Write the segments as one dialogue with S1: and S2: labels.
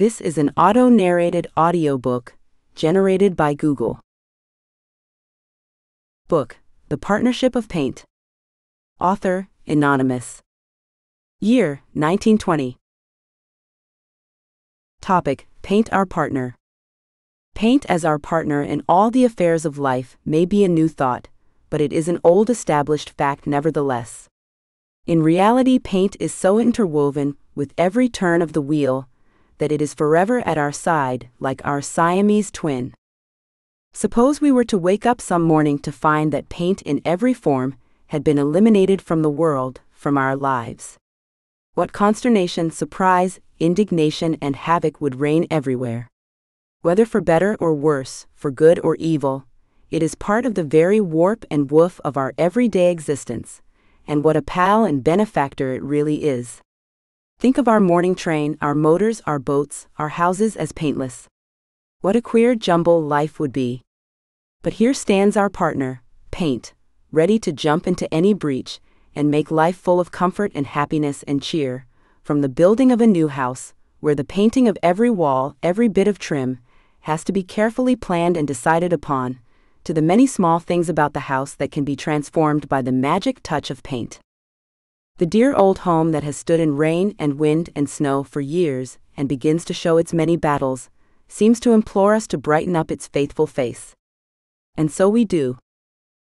S1: This is an auto-narrated audiobook generated by Google. Book, The Partnership of Paint. Author, Anonymous. Year, 1920. Topic, Paint Our Partner. Paint as our partner in all the affairs of life may be a new thought, but it is an old established fact nevertheless. In reality, paint is so interwoven with every turn of the wheel that it is forever at our side, like our Siamese twin. Suppose we were to wake up some morning to find that paint in every form had been eliminated from the world, from our lives. What consternation, surprise, indignation, and havoc would reign everywhere. Whether for better or worse, for good or evil, it is part of the very warp and woof of our everyday existence, and what a pal and benefactor it really is. Think of our morning train, our motors, our boats, our houses as paintless. What a queer jumble life would be. But here stands our partner, paint, ready to jump into any breach and make life full of comfort and happiness and cheer, from the building of a new house, where the painting of every wall, every bit of trim, has to be carefully planned and decided upon, to the many small things about the house that can be transformed by the magic touch of paint. The dear old home that has stood in rain and wind and snow for years and begins to show its many battles seems to implore us to brighten up its faithful face. And so we do.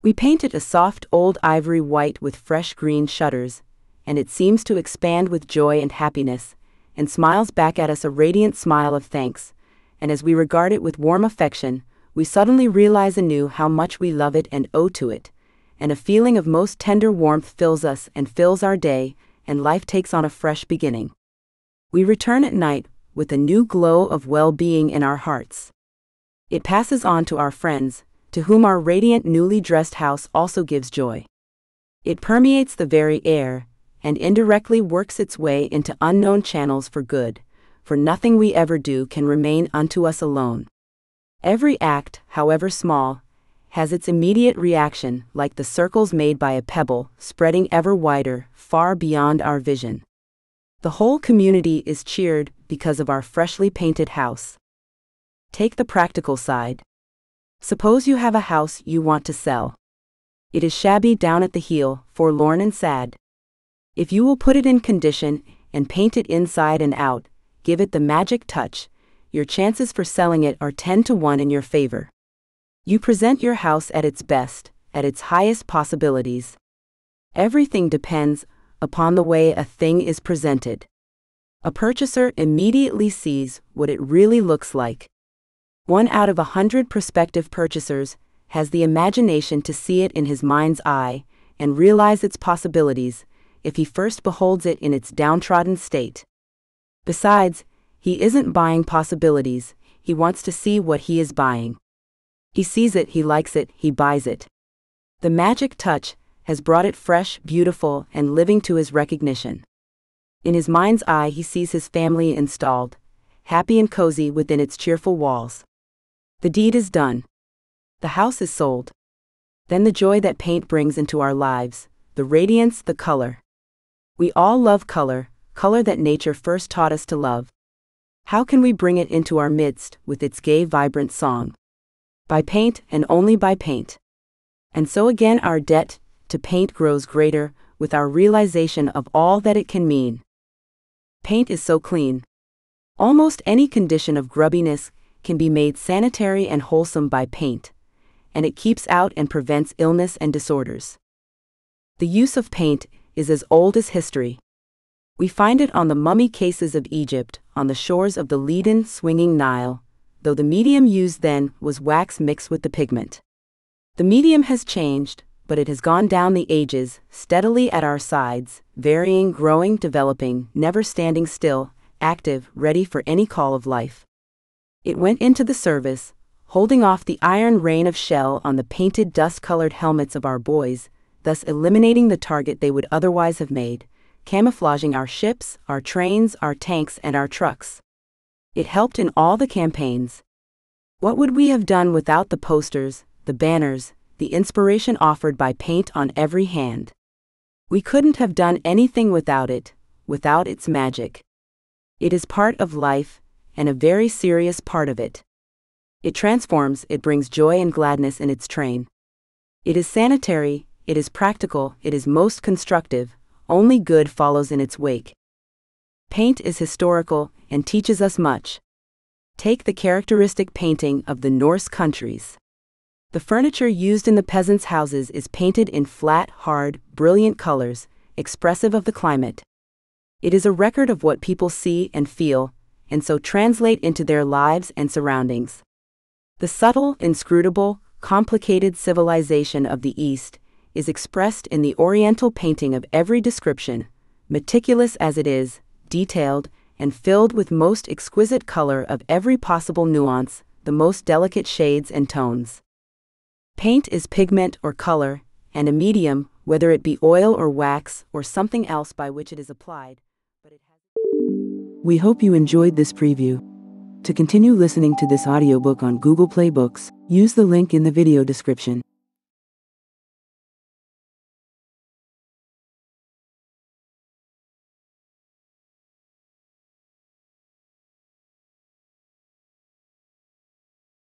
S1: We paint it a soft old ivory white with fresh green shutters, and it seems to expand with joy and happiness, and smiles back at us a radiant smile of thanks, and as we regard it with warm affection, we suddenly realize anew how much we love it and owe to it and a feeling of most tender warmth fills us and fills our day, and life takes on a fresh beginning. We return at night with a new glow of well being in our hearts. It passes on to our friends, to whom our radiant newly dressed house also gives joy. It permeates the very air, and indirectly works its way into unknown channels for good, for nothing we ever do can remain unto us alone. Every act, however small, has its immediate reaction like the circles made by a pebble, spreading ever wider, far beyond our vision. The whole community is cheered because of our freshly painted house. Take the practical side. Suppose you have a house you want to sell. It is shabby down at the heel, forlorn and sad. If you will put it in condition and paint it inside and out, give it the magic touch, your chances for selling it are 10 to 1 in your favor. You present your house at its best, at its highest possibilities. Everything depends upon the way a thing is presented. A purchaser immediately sees what it really looks like. One out of a hundred prospective purchasers has the imagination to see it in his mind's eye and realize its possibilities if he first beholds it in its downtrodden state. Besides, he isn't buying possibilities, he wants to see what he is buying. He sees it, he likes it, he buys it. The magic touch has brought it fresh, beautiful, and living to his recognition. In his mind's eye, he sees his family installed, happy and cozy within its cheerful walls. The deed is done. The house is sold. Then the joy that paint brings into our lives, the radiance, the color. We all love color, color that nature first taught us to love. How can we bring it into our midst with its gay, vibrant song? By paint and only by paint. And so again our debt to paint grows greater with our realization of all that it can mean. Paint is so clean. Almost any condition of grubbiness can be made sanitary and wholesome by paint, and it keeps out and prevents illness and disorders. The use of paint is as old as history. We find it on the mummy cases of Egypt, on the shores of the leaden, swinging Nile, though the medium used then was wax mixed with the pigment. The medium has changed, but it has gone down the ages, steadily at our sides, varying, growing, developing, never standing still, active, ready for any call of life. It went into the service, holding off the iron rain of shell on the painted dust colored helmets of our boys, thus eliminating the target they would otherwise have made, camouflaging our ships, our trains, our tanks, and our trucks. It helped in all the campaigns. What would we have done without the posters, the banners, the inspiration offered by paint on every hand? We couldn't have done anything without it, without its magic. It is part of life, and a very serious part of it. It transforms, it brings joy and gladness in its train. It is sanitary, it is practical, it is most constructive, only good follows in its wake. Paint is historical and teaches us much. Take the characteristic painting of the Norse countries. The furniture used in the peasants' houses is painted in flat, hard, brilliant colors, expressive of the climate. It is a record of what people see and feel, and so translate into their lives and surroundings. The subtle, inscrutable, complicated civilization of the East is expressed in the Oriental painting of every description, meticulous as it is, detailed, and filled with most exquisite color of every possible nuance, the most delicate shades and tones. Paint is pigment or color, and a medium, whether it be oil or wax or something else by which it is applied.
S2: We hope you enjoyed this preview. To continue listening to this audiobook on Google Play Books, use the link in the video description.